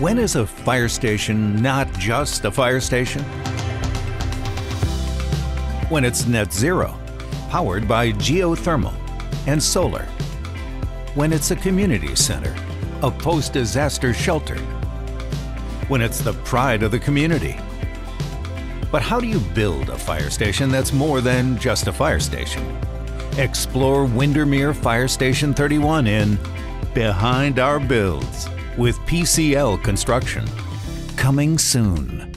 When is a fire station not just a fire station? When it's net zero, powered by geothermal and solar. When it's a community center, a post disaster shelter. When it's the pride of the community. But how do you build a fire station that's more than just a fire station? Explore Windermere Fire Station 31 in Behind Our Builds with PCL Construction. Coming soon.